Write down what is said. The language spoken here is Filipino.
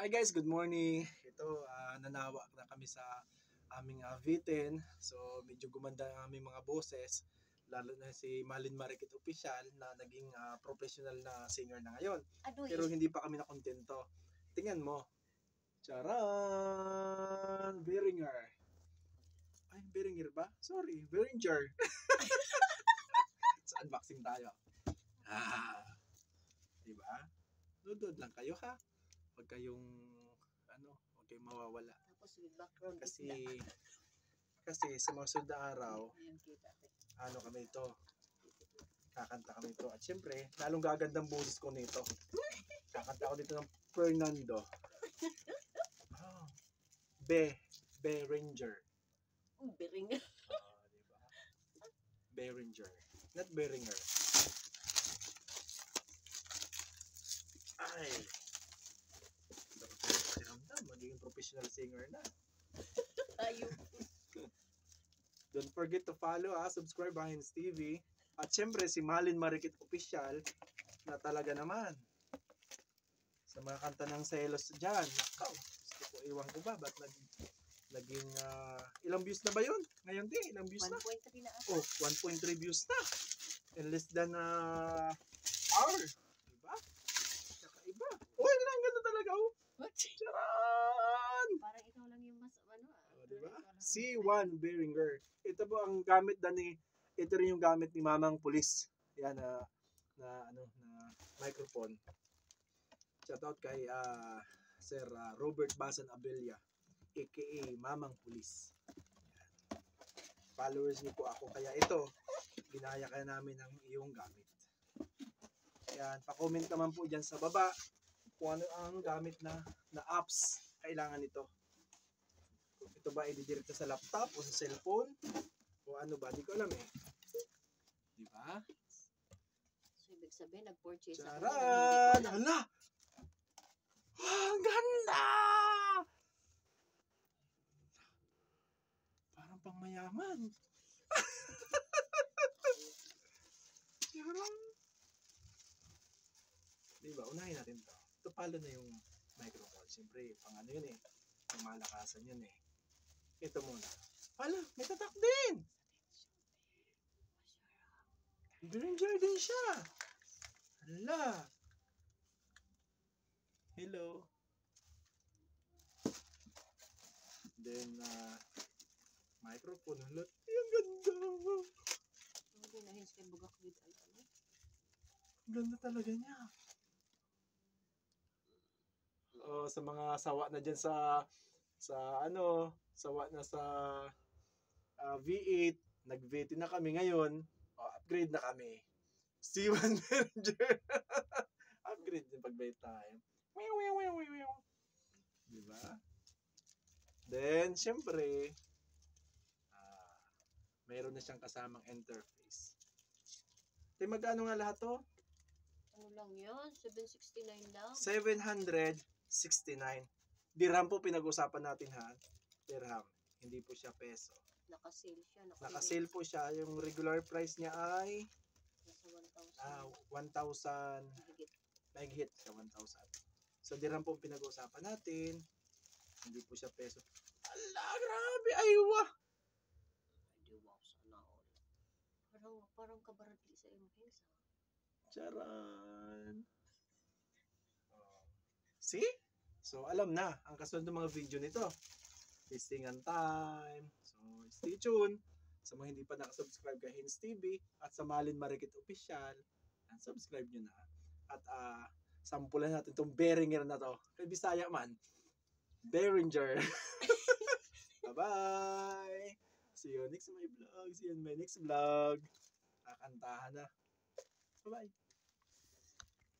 Hi guys, good morning. Ito, ah, nanawa na kami sa aming uh, V10. So, medyo gumanda ang aming mga boses. Lalo na si Malin Marikit Official na naging ah, professional na singer na ngayon. Adoy. Pero hindi pa kami nakontento. Tingnan mo. Charan! Beringer. Ay, Beringer ba? Sorry, Beringer. sa unboxing tayo. Ah. Diba? Dudod lang kayo ha. Huwag kayong, ano, huwag kayong mawawala. Tapos with background Kasi, kasi sa mga sunod na araw, ano kami ito, kakanta kami ito. At syempre, lalong gagandang boses ko nito. Kakanta ko dito ng Fernando. Oh. Be, Be Ranger. Oh, bering. Ah, diba? Behringer. Not Behringer. Ay. Professional singer na. Tayo. Don't forget to follow, ah, subscribe Hines TV. At syempre, si Malin Marikit Official na talaga naman. Sa mga kanta ng selos dyan. Nakaw. Gusto ko, iwan ko ba? Ba't nag, naging, ah, ilang views na ba yun? Ngayon din, ilang views na? 1.3 na. Oh, 1.3 views na. In less than uh, hour. Diba? Kakaiba. Oh, yun lang, ganda talaga. Oh. What? Charan! Parang ikaw lang yung mas, ano ah. Oh, diba? Ikaw lang. C1 Behringer. Ito po ang gamit na ni, ito rin yung gamit ni Mamang Pulis. Yan na, na, ano, na microphone. Shout out kay ah, Sir ah, Robert Basan Abella aka Mamang Pulis. Followers niyo po ako. Kaya ito, ginaya ka namin ng iyong gamit. Yan, pa-comment naman po dyan sa baba kung ano ang gamit na na apps kailangan nito. Ito ba ididirect sa laptop o sa cellphone? O ano ba? Di ko alam eh. Di ba? So, ibig sabihin, nag-purchase ako. Charan! Hala! Ah, Ang ganda! Parang pang mayaman. Charan! Di ba? Unahin natin to. Ito pala na yung microphone. Siyempre, pang ano yun eh. Pang malakasan yun eh. Ito muna. Hala, may tatak din! Behringer din siya. Hala. Hello. Then, uh, microphone. Hala, ang ganda. Hindi na hints kay Bugak with. Ang ganda talaga niya. Oh, sa mga sawa na dyan sa sa ano, sawa na sa ah, V8, nag-V8 na kami ngayon. Oh, upgrade na kami. C1 Ranger. upgrade din pag bay tayo. Meow, meow, meow, meow, meow. Diba? Then, syempre, ah, mayroon na siyang kasamang interface. Te, magkano nga lahat to? Ano lang yun? 769 lang. 769. Dirham po pinag-usapan natin ha. Dirham. Hindi po siya peso. Naka-sale siya. Naka Naka-sale po siya. Yung regular price niya ay Nasa 1,000. ah, 1,000. Higit. Mahigit siya 1,000. So dirham po ang pinag-usapan natin. Hindi po siya peso. Ala, grabe. Aywa. Ay, wow. Sana all. Parang, parang kabaradli sa hints ah. Charan. Oh. See? So, alam na ang kasunod ng mga video nito. Listingan time. So, stay tuned. Sa mga hindi pa nakasubscribe kay Hins TV at sa Malin Marikit Official, and subscribe nyo na. At ah, sampulan natin itong Behringer na to. Kay Bisaya man. Behringer. Bye-bye! See you next my vlog. See you in my next vlog. Kakantahan na. Bye-bye!